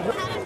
会。